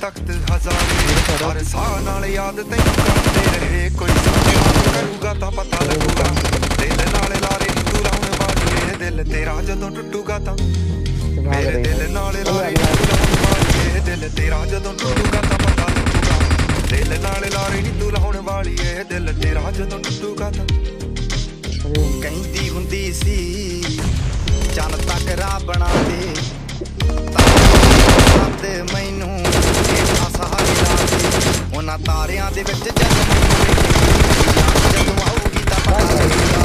ਤਖਤ ਹਜ਼ਾਰੇ ਹਰ ਸਾਹ ਨਾਲ ਯਾਦ ਤੈਨੂੰ ਕਰਦੇ ਰਹੇ। ਕੋਈ ਸਾਥ ਕਰੂਗਾ ਤਾਂ ਪਤਾ ਲੱਗੂਗਾ। ਦਿਲ ਨਾਲ ਲਾਰੇ ਨੀ ਤੂੰ ਲਾਉਣ ਏ। ਦਿਲ ਤੇਰਾ ਜਦੋਂ ਟੁੱਟੂਗਾ ਤਾਂ ਮੇਰੇ ਦਿਲ ਨਾਲ ਲਾਰੇ ਨੀ ਤੂੰ ਲਾਉਣ ਏ। ਦਿਲ ਤੇਰਾ ਜਦੋਂ ਟੁੱਟੂਗਾ ਤਾਂ ਪਤਾ ਲੱਗੂਗਾ। ਦਿਲ ਨਾਲ ਲਾਰੇ ਨੀ ਤੂੰ ਲਾਉਣ ਵਾਲੀ ਏ। ਦਿਲ ਤੇਰਾ ਜਦੋਂ ਟੁੱਟੂਗਾ ਤਾਂ ਕਹਿੰਦੀ ਹੁੰਦੀ ਸੀ ਦੇ ਵਿੱਚ ਜਦੋਂ ਜਦੋਂ ਆਉਗੀ ਤਾਂ ਪਤਾ ਲੱਗੂਗਾ।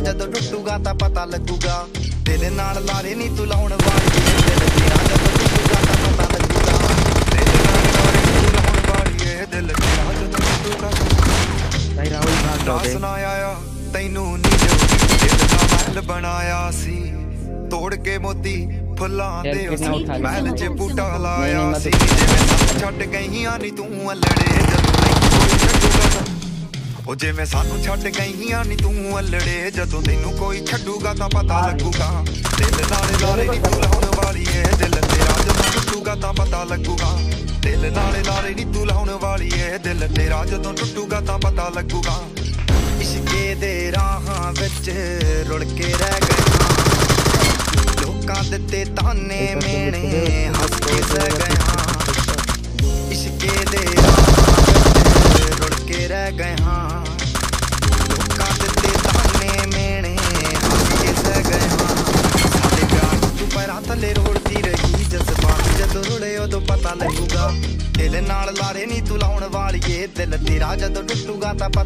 ਜਦੋਂ ਟੁੱਟੂਗਾ ਤਾਂ ਪਤਾ ਲੱਗੂਗਾ। ਦਿਲ ਨਾਲ ਲਾਰੇ ਨਹੀਂ ਤੂੰ ਲਾਉਣ ਵਾਲੀ ਦਿਲ ਤੇਰਾ ਜਦੋਂ ਟੁੱਟੂਗਾ ਤਾਂ ਪਤਾ ਲੱਗੂਗਾ। ਦਿਲ ਨਾਲ ਲਾਰੇ ਨਹੀਂ ਤੂੰ ਲਾਉਣ ਵਾਲੀ ਇਹ ਦਿਲ ਤੇਰਾ ਜਦੋਂ ਟੁੱਟੂਗਾ ਤਾਈ ਰਾਹੁਲ ਨਾਲ ਡੋਗੇ ਸੁਣਾਇਆ ਤੈਨੂੰ ਨਹੀਂ ਜੋ ਦਿਲ ਦਾ ਮਹਿਲ ਬਣਾਇਆ ਸੀ। ਤੋੜ ਕੇ ਮੋਤੀ ਫੁੱਲਾਂ ਯਾਰ ਦੇ ਕਿੰਨਾ ਉਸ ਉਠਾ ਲਿਆ? ਮਹਿਲ 'ਚ ਬੂਟਾ ਨਹੀਂ, ਲਾਇਆ ਮੈਂ ਸੀ ਤਾਂ- ਜਿਵੇਂ ਸਾਨੂੰ ਛੱਡ ਗਈਆਂ ਨੀ ਤੂੰ ਅਲੜੇ ਜਦੋਂ ਤੈਨੂੰ ਕੋਈ ਛੱਡੂਗਾ ਤਾਂ ਉਹ ਜਿਵੇਂ ਸਾਨੂੰ ਛੱਡ ਗਈਆਂ ਨੀ ਤੂੰ ਅਲੜੇ ਜਦੋਂ ਤੈਨੂੰ ਕੋਈ ਛੱਡੂਗਾ ਤਾਂ ਪਤਾ ਲੱਗੂਗਾ ਦਿਲ ਨਾਲ ਲਾਰੇ ਨੀ ਤੂੰ ਲਾਉਣ ਵਾਲੀ ਏ ਦਿਲ ਤੇਰਾ ਜਦੋਂ ਟੁੱਟੂਗਾ ਤਾਂ ਪਤਾ ਲੱਗੂਗਾ ਦਿਲ ਨਾਲ ਲਾਰੇ ਨੀ ਤੂੰ ਲਾਉਣ ਵਾਲੀ ਏ ਦਿਲ ਤੇਰਾ ਜਦੋਂ ਟੁੱਟੂਗਾ ਤਾਂ ਪਤਾ ਲੱਗੂਗਾ ਇਸ਼ਕੇ ਦੇ ਰਾਹਾਂ ਵਿੱਚ ਰੁੜ ਕੇ ਰਹਿ ਗਏ ਹਾਂ ਲੋਕਾਂ ਦਿੱਤੇ ਤਾਨੇ ਮੇਣੇ ਹੱਸ ਕੇ ਸਹਿ ਗਏ ਹਾਂ ਇਸ਼ਕੇ ਦੇ ਰਾਹਾਂ ਵਿੱਚ ਰੁੜ ਕੇ ਰਹਿ ਗਏ ਹਾਂ ਲੋਕਾਂ ਦਿੱਤੇ ਤਾਨੇ ਮੇਣੇ ਹੱਸ ਕੇ ਸਹਿ ਗਏ ਹਾਂ ਸਾਡੇ ਪਿਆਰ ਤੂੰ ਪੈਰਾਂ ਥੱਲੇ ਰੋੜਦੀ ਰਹੀ ਜਜ਼ਬਾਤ ਜਦੋਂ ਰੁੜੇ ਉਦੋਂ ਪਤਾ ਲੱਗੂਗਾ ਦਿਲ ਨਾਲ ਲਾਰੇ ਨਹੀਂ ਤੂੰ ਲਾਉਣ ਵਾਲੀਏ ਦਿਲ ਤੇਰਾ ਜਦੋਂ ਟੁੱਟੂਗਾ ਤਾਂ ਪਤਾ